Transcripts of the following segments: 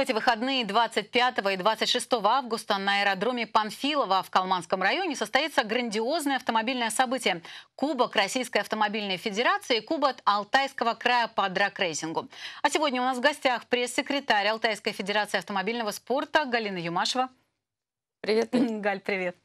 В эти выходные 25 и 26 августа на аэродроме Панфилова в Калманском районе состоится грандиозное автомобильное событие – Кубок Российской автомобильной федерации и Кубок Алтайского края по драгрейсингу. А сегодня у нас в гостях пресс-секретарь Алтайской федерации автомобильного спорта Галина Юмашева. Привет. Галь, привет.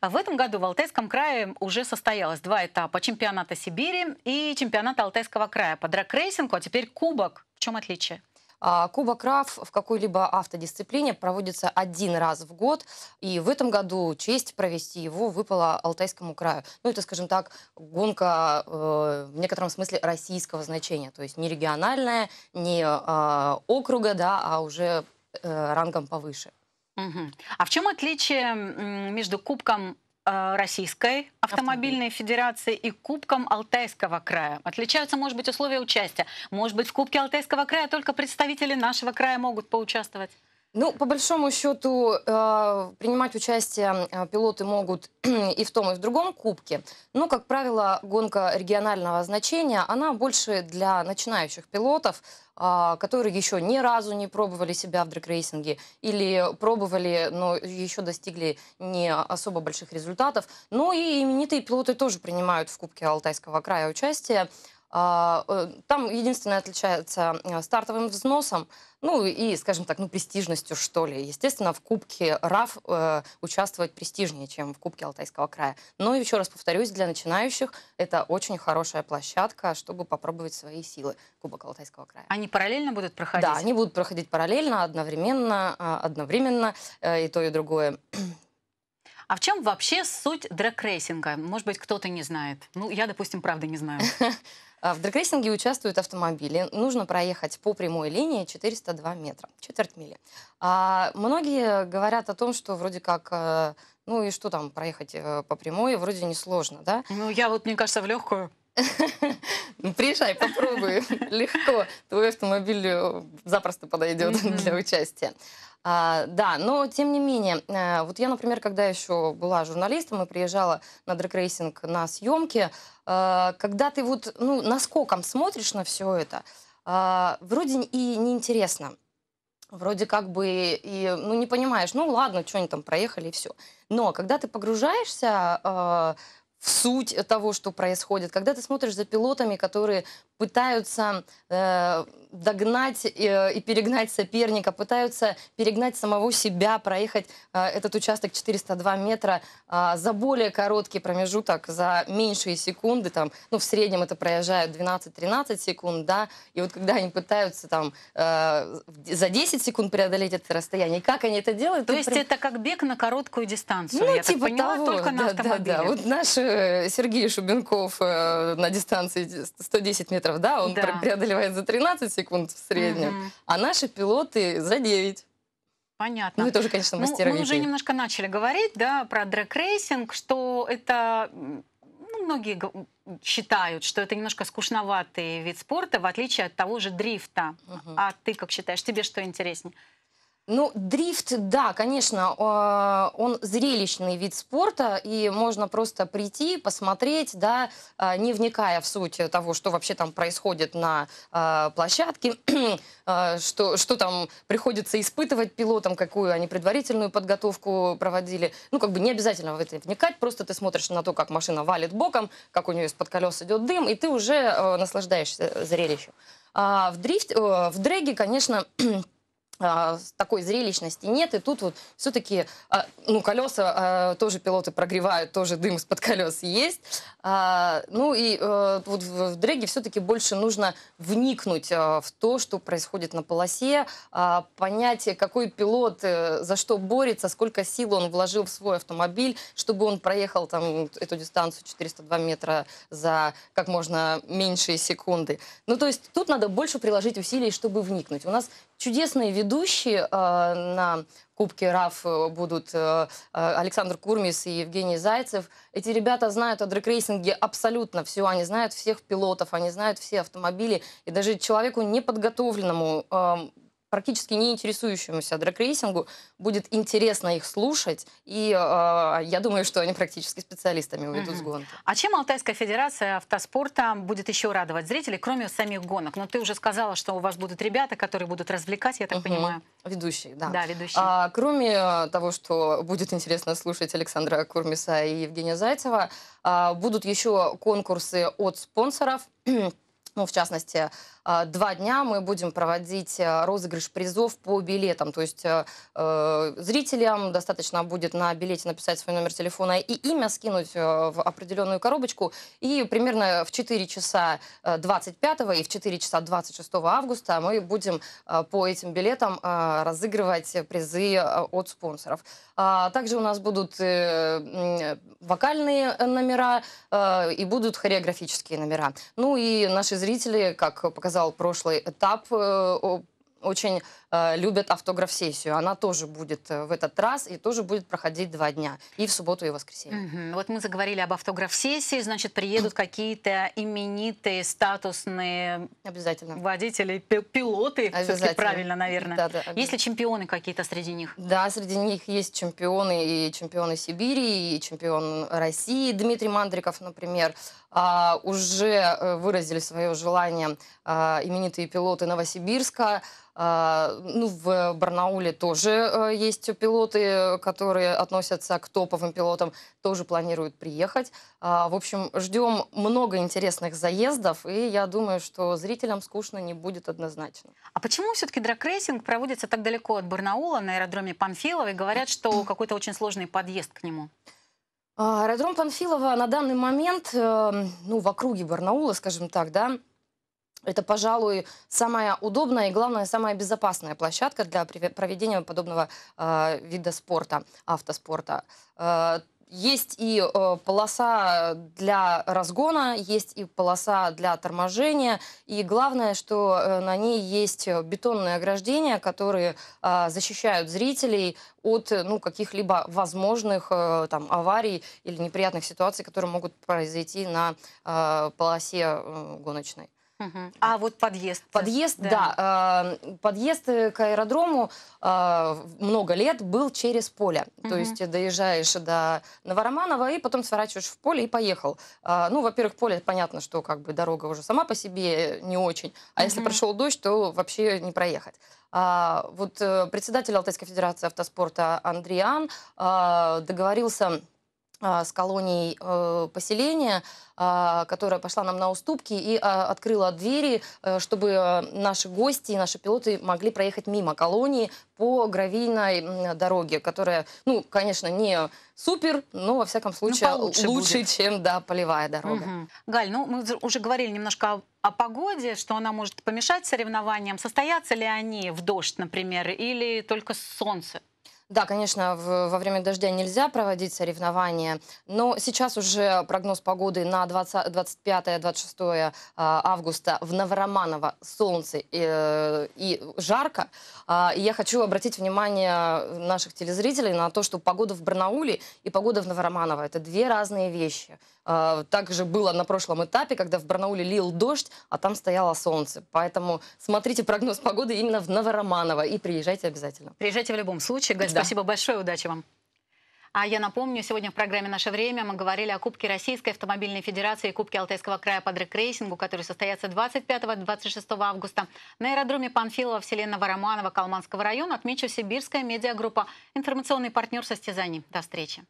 В этом году в Алтайском крае уже состоялось два этапа чемпионата Сибири и чемпионата Алтайского края по драгрейсингу, а теперь Кубок. В чем отличие? А, Кубок РАФ в какой-либо автодисциплине проводится один раз в год, и в этом году честь провести его выпала Алтайскому краю. Ну, это, скажем так, гонка э, в некотором смысле российского значения, то есть не региональная, не э, округа, да, а уже э, рангом повыше. Угу. А в чем отличие между Кубком Российской автомобильной федерации и Кубком Алтайского края. Отличаются, может быть, условия участия. Может быть, в Кубке Алтайского края только представители нашего края могут поучаствовать? Ну, по большому счету, э, принимать участие э, пилоты могут и в том, и в другом кубке. Но, как правило, гонка регионального значения, она больше для начинающих пилотов, э, которые еще ни разу не пробовали себя в дрэгрейсинге или пробовали, но еще достигли не особо больших результатов. Но и именитые пилоты тоже принимают в Кубке Алтайского края участие. А, э, там единственное отличается э, стартовым взносом, ну и, скажем так, ну престижностью, что ли. Естественно, в Кубке РАФ э, участвовать престижнее, чем в Кубке Алтайского края. Но еще раз повторюсь, для начинающих это очень хорошая площадка, чтобы попробовать свои силы Кубок Алтайского края. Они параллельно будут проходить? Да, они будут проходить параллельно, одновременно, а, одновременно и то, и другое. А в чем вообще суть дрэк-рейсинга? Может быть, кто-то не знает. Ну, я, допустим, правда не знаю. А, в драгрейсинге участвуют автомобили. Нужно проехать по прямой линии 402 метра, четверть мили. А многие говорят о том, что вроде как, э, ну и что там, проехать э, по прямой, вроде несложно, да? Ну, я вот, мне кажется, в легкую. Ну, приезжай, попробуй. Легко. Твой автомобиль э, запросто подойдет для участия. А, да, но тем не менее, э, вот я, например, когда еще была журналистом и приезжала на дрэг-рейсинг на съемки, э, когда ты вот, ну, наскоком смотришь на все это, вроде и неинтересно. Вроде как бы и, ну, не понимаешь, ну, ладно, что они там проехали и все. Но когда ты погружаешься суть того, что происходит, когда ты смотришь за пилотами, которые пытаются э, догнать э, и перегнать соперника, пытаются перегнать самого себя, проехать э, этот участок 402 метра э, за более короткий промежуток, за меньшие секунды, там, ну, в среднем это проезжают 12-13 секунд, да, и вот когда они пытаются там э, за 10 секунд преодолеть это расстояние, как они это делают? То есть при... это как бег на короткую дистанцию, ну, я типа так поняла, того, только да, на автомобиле. Да, да, вот наш Сергей Шубенков на дистанции 110 метров метров, да, он да. преодолевает за 13 секунд в среднем, угу. а наши пилоты за 9. Понятно. Ну и тоже, конечно, мастера ну, Мы уже немножко начали говорить да, про дрэг-рейсинг, что это ну, многие считают, что это немножко скучноватый вид спорта, в отличие от того же дрифта. Угу. А ты как считаешь, тебе что интереснее? Ну, дрифт, да, конечно, он зрелищный вид спорта, и можно просто прийти, посмотреть, да, а, не вникая в суть того, что вообще там происходит на а, площадке, а, что, что там приходится испытывать пилотам, какую они предварительную подготовку проводили. Ну, как бы не обязательно в это вникать, просто ты смотришь на то, как машина валит боком, как у нее из-под колес идет дым, и ты уже наслаждаешься зрелищем. В, дрифт, в дрэге, конечно, А, такой зрелищности нет, и тут вот все-таки, а, ну, колеса а, тоже пилоты прогревают, тоже дым из-под колес есть. Ну, и э, вот в дрэге все-таки больше нужно вникнуть в то, что происходит на полосе, понять, какой пилот э, за что борется, сколько сил он вложил в свой автомобиль, чтобы он проехал там эту дистанцию 402 метра за как можно меньшие секунды. Ну, то есть тут надо больше приложить усилий, чтобы вникнуть. У нас чудесные ведущие э, на Кубке РАФ э, будут э, Александр Курмис и Евгений Зайцев. Эти ребята знают о дрэгрейсинге абсолютно все. Они знают всех пилотов, они знают все автомобили. И даже человеку неподготовленному э, практически не интересующемуся драгрейсингу будет интересно их слушать, и э, я думаю, что они практически специалистами уйдут угу. с гонки. А чем Алтайская федерация автоспорта будет еще радовать зрителей, кроме самих гонок? Но ну, ты уже сказала, что у вас будут ребята, которые будут развлекать, я так угу. понимаю. Ведущие, да. Да, ведущие. А, кроме того, что будет интересно слушать Александра Курмиса и Евгения Зайцева, а, будут еще конкурсы от спонсоров. Ну, в частности, два дня мы будем проводить э, розыгрыш призов по билетам. То есть э, э, зрителям достаточно будет на билете написать свой номер телефона и имя, скинуть в определенную коробочку. И примерно в 4 часа 25 и в 4 часа 26 августа мы будем по этим билетам разыгрывать призы от спонсоров. А также у нас будут вокальные номера и будут хореографические номера. Ну и наши зрители, как показал показал прошлый этап, э, очень любят автограф-сессию. Она тоже будет э, в этот раз и тоже будет проходить два дня. И в субботу, и в воскресенье. Угу. Вот мы заговорили об автограф-сессии. Значит, приедут какие-то именитые, статусные Обязательно. водители, пилоты. Все-таки правильно, наверное. Да, да, есть ли чемпионы какие-то среди них? Да, среди них есть чемпионы. И чемпионы Сибири, и чемпион России. Дмитрий Мандриков, например. А, уже э, выразили свое желание а, именитые пилоты Новосибирска. А, ну, в Барнауле тоже э, есть пилоты, которые относятся к топовым пилотам, тоже планируют приехать. В общем, ждем много интересных заездов, и я думаю, что зрителям скучно не будет однозначно. А почему все-таки драгрейсинг проводится так далеко от Барнаула, на аэродроме Панфилова, и говорят, что какой-то очень сложный подъезд к нему? Аэродром Панфилова на данный момент, э, ну, в округе Барнаула, скажем так, да, это, пожалуй, самая удобная и, главное, самая безопасная площадка для проведения подобного э, вида спорта, автоспорта. Э, есть и э, полоса для разгона, есть и полоса для торможения. И главное, что э, на ней есть бетонные ограждения, которые э, защищают зрителей от ну, каких-либо возможных э, там, аварий или неприятных ситуаций, которые могут произойти на э, полосе э, гоночной. Угу. А вот подъезд? Подъезд, да. да. Э, подъезд к аэродрому э, много лет был через поле. Угу. То есть доезжаешь до Новороманова и потом сворачиваешь в поле и поехал. Э, ну, во-первых, поле, понятно, что как бы дорога уже сама по себе не очень. А угу. если прошел дождь, то вообще не проехать. А, вот председатель Алтайской Федерации автоспорта Андриан договорился с колонией поселения а, которая пошла нам на уступки и а, открыла двери, э, чтобы э, наши гости и наши пилоты могли проехать мимо колонии по гравийной дороге, которая, ну, конечно, не супер, но, во всяком ну, случае, ну, лучше, лучше чем, да, полевая дорога. Угу. Галь, ну, мы уже говорили немножко о, о погоде, что она может помешать соревнованиям. Состоятся ли они в дождь, например, или только солнце? Да, конечно, в, во время дождя нельзя проводить соревнования, но сейчас уже прогноз погоды на 25-26 а, августа в Новороманово солнце и, э, и жарко. А, и я хочу обратить внимание наших телезрителей на то, что погода в Барнауле и погода в Новороманово – это две разные вещи. А, также было на прошлом этапе, когда в Барнауле лил дождь, а там стояло солнце. Поэтому смотрите прогноз погоды именно в Новороманово и приезжайте обязательно. Приезжайте в любом случае. Да. спасибо большое, удачи вам. А я напомню, сегодня в программе «Наше время» мы говорили о Кубке Российской автомобильной федерации и Кубке Алтайского края по дрэг-рейсингу, который состоятся 25-26 августа на аэродроме Панфилова, Вселенного Романова, Калманского района. Отмечу Сибирская медиагруппа, информационный партнер состязаний. До встречи.